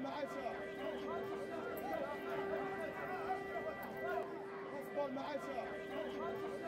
المعاشة خفضوا المعاشة